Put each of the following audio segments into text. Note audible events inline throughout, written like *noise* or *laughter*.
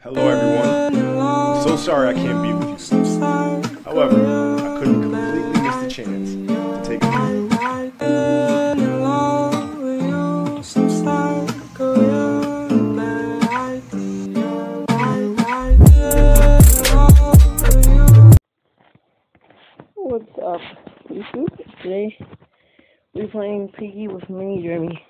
Hello, everyone. So sorry I can't be with you. However, I couldn't completely miss the chance to take a What's up, YouTube? Today we're playing Piggy with Mini Jeremy.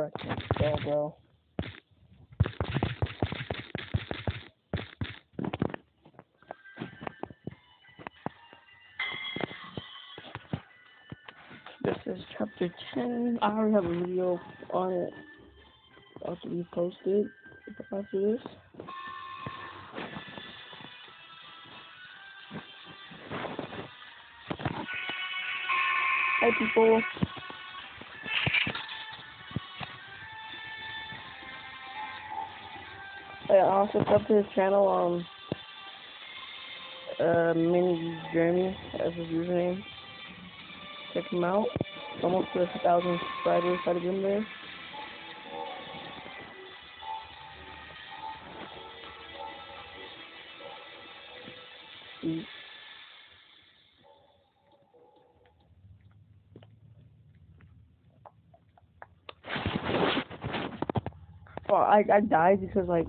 Fucking go, bro. This is chapter 10. I already have a video on it. About to be posted after this. Hi, people. Also up to his channel, um, uh, Mini Jeremy as his username. Check him out. Almost to a thousand subscribers. Try to get there. Well, I I died because like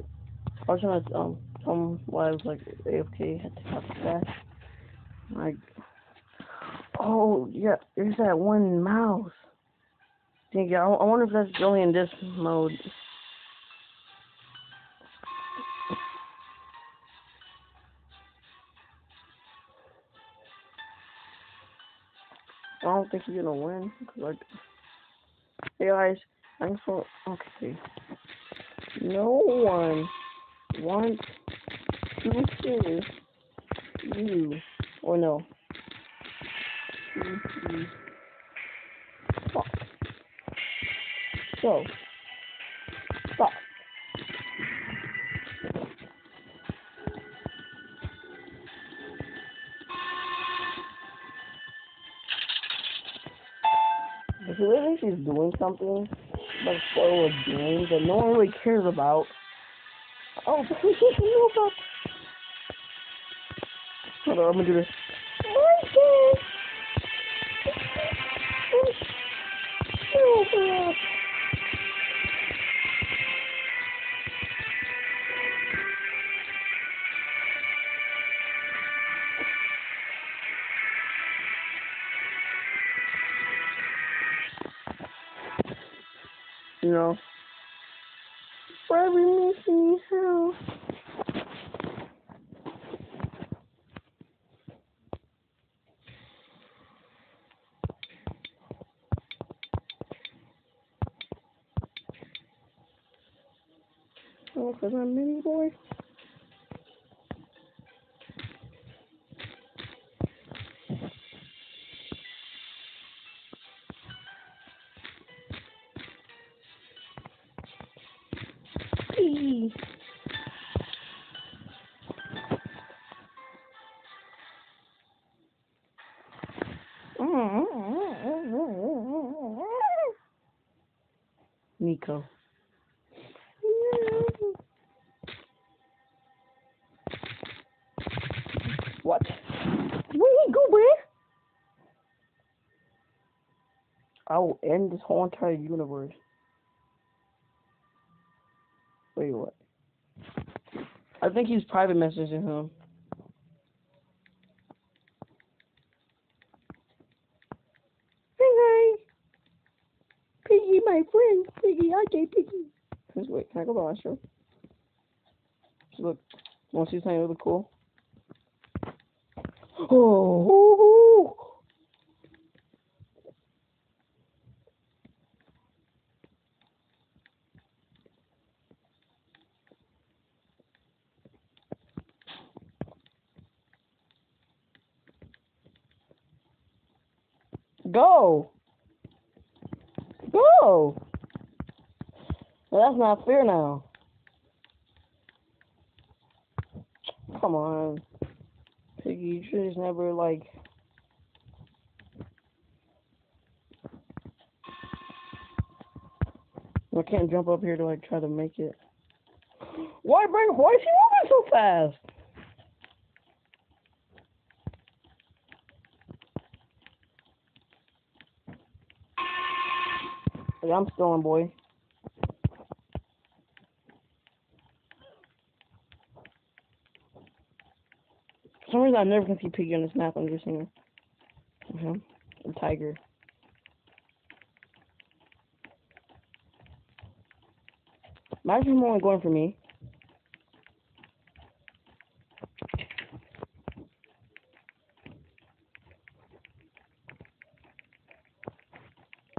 I was trying to um tell him why I was like AFK had to have that. Like Oh, yeah, there's that one mouse. Yeah, I, I wonder if that's only in this mode. I don't think you're gonna win. like, hey guys, thanks for. Okay. No one wants to hear you. Or no. Mhm. Stop. So, you really she's doing something, like spoil a game that no one really cares about. Oh, *laughs* but we can't know about. Hold on, I'm gonna do this. You know, why we missing house? Oh, cause I'm mini boy. Nico. What? Where you go, man? I will end this whole entire universe. Wait, what? I think he's private messaging him. Hey, guys. Piggy, my friend. Piggy, okay, Piggy. Just wait, can I go by my show? Look. Want to see something really cool? Oh. Go. Go. Well, that's not fair now. come on. Piggy, you should just never, like... I can't jump up here to, like, try to make it. Why bring... Why is he moving so fast? Hey, I'm stolen, boy. Some reason, I never can see Piggy on this map. I'm just seeing him. Uh-huh. A tiger. Imagine him only going for me.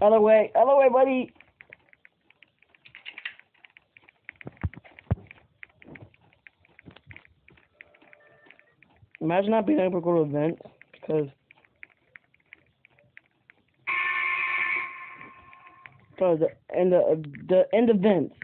Other way, other way, buddy. Imagine not being able to go to events because because the and the the end of events.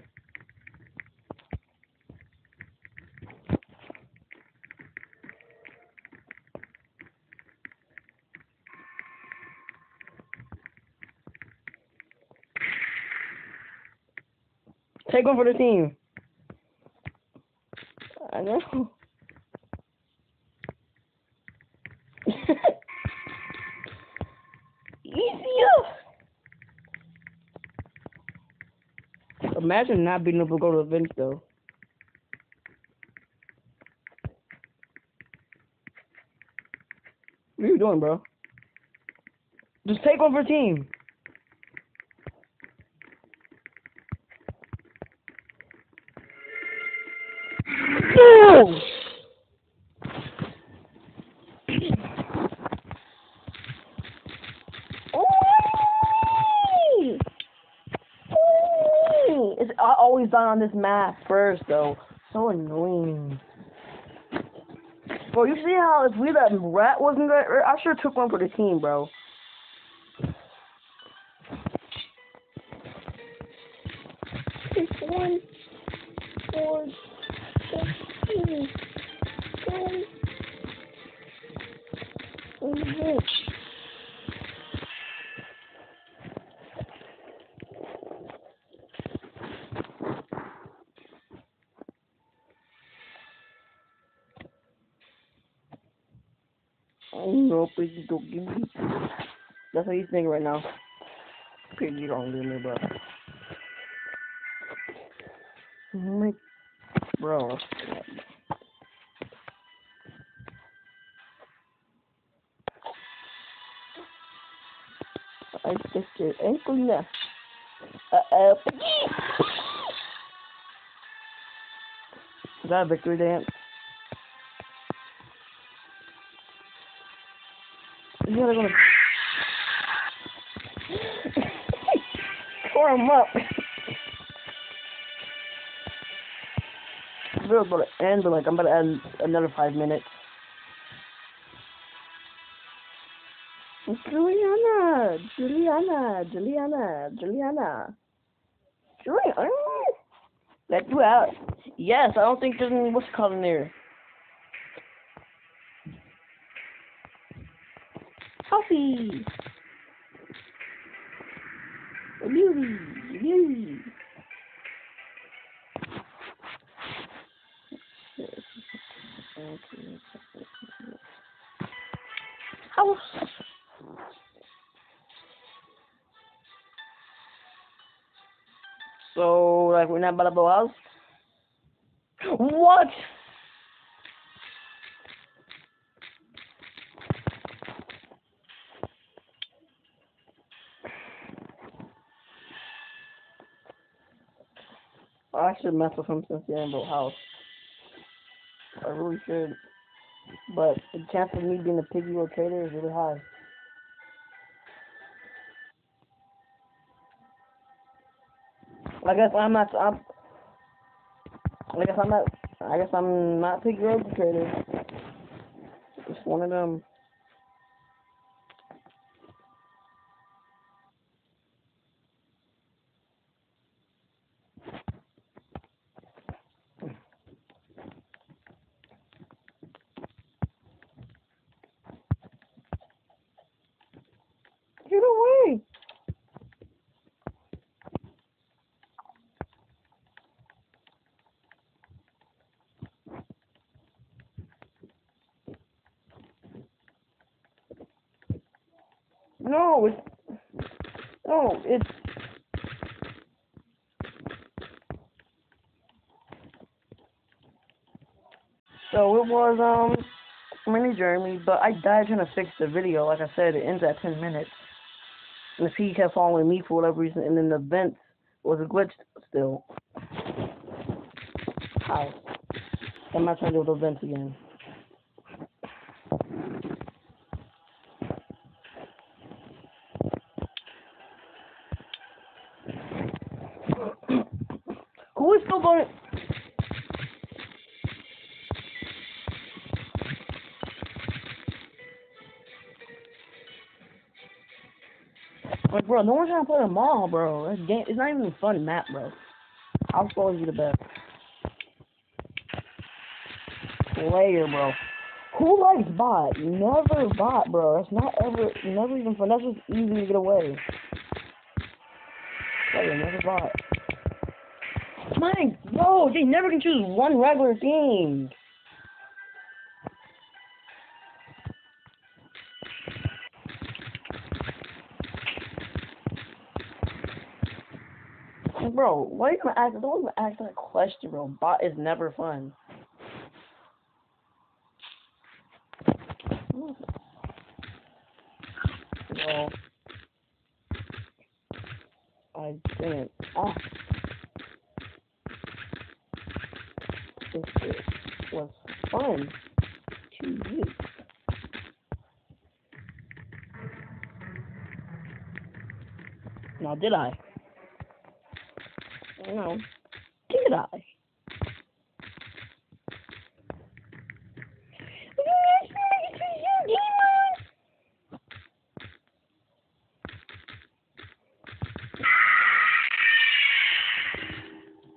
Take one for the team. I know. Imagine not being able to go to events though. What are you doing, bro? Just take one for team. On this map first though. So annoying. Bro, you see how if we that rat wasn't there, I sure took one for the team, bro. One, four, six, seven, Please *laughs* don't give me. That's what he's thinking right now. Piggy don't give me, bro. My, bro. I just did ankle now. Uh oh. *laughs* Is that a victory dance? You gotta go. *laughs* Tore him up. We're about to end, but like I'm about to add another five minutes. Juliana, Juliana, Juliana, Juliana, Juliana. Let you out. Yes, I don't think there's any what's called in there. Beauty, beauty. House. So, like, we're not about to blow house? What? Should mess with him since he ain't built house. I really should. But the chance of me being a piggy or traitor is really high. I guess I'm not. I'm, I guess I'm not. I guess I'm not piggy or traitor. Just one of them. No, it's it's so it was um mini Jeremy, but I died trying to fix the video. Like I said, it ends at ten minutes. And the feed kept following me for whatever reason, and then the vent was glitched still. How? I'm not trying to do those vents again. Like, bro, no one's trying to play the mall, bro. That game, it's not even a fun map, bro. I'll spoil you the best. Player, bro. Who likes bot? Never bot, bro. That's not ever, never even fun. That's just easy to get away. Player, never bot. My, bro, they never can choose one regular thing. Bro, why are you gonna ask? Don't even ask that question, bro. Bot is never fun. Well, I didn't ask if was fun to you. Now, did I? No. Did I?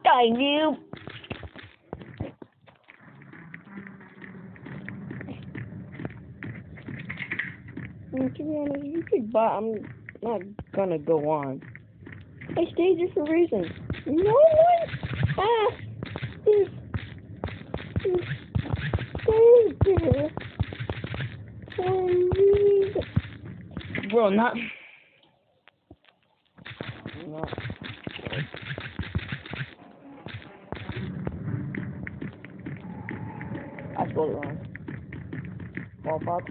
Die, noob! Mm, To be honest, you could buy. I'm not gonna go on. I stayed here for a reason. No one asked if stayed there for. Bro, not. No. I spelled it wrong. Ball pop.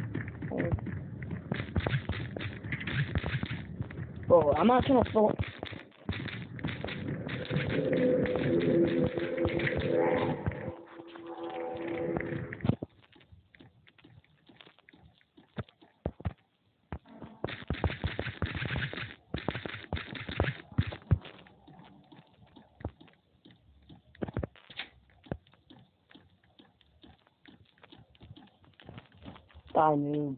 Bro, I'm not trying to spell Die, noob.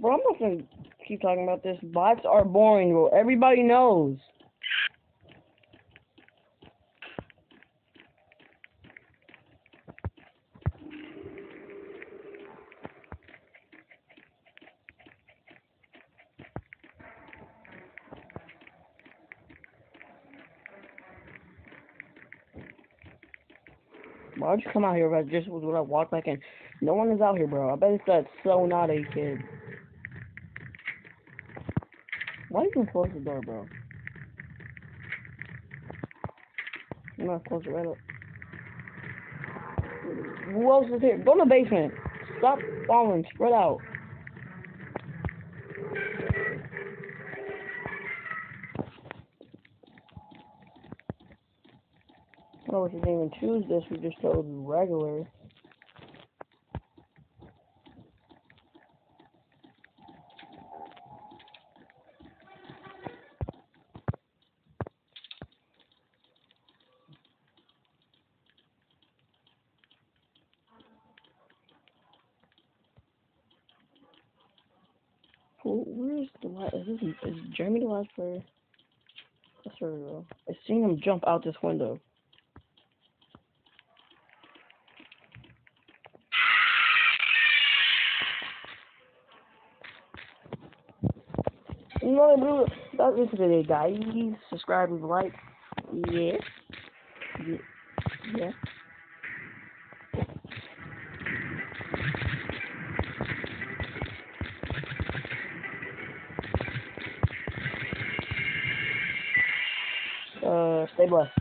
Bro, I'm not gonna keep talking about this. Bots are boring, bro. Everybody knows. Would you come out here if I just would I walk back in? No one is out here, bro. I bet it's that so not a kid. Why you even close the door, bro? I'm not close it right up. Who else is here? Go in the basement. Stop falling. Spread out. We didn't even choose this. We just chose regular. Where's the last? Is this is Jeremy the last player? That's her. I seen him jump out this window. No, no, that's it for today, guys. Subscribe, leave a like. Yeah. Yeah. yeah. Uh, stay blessed.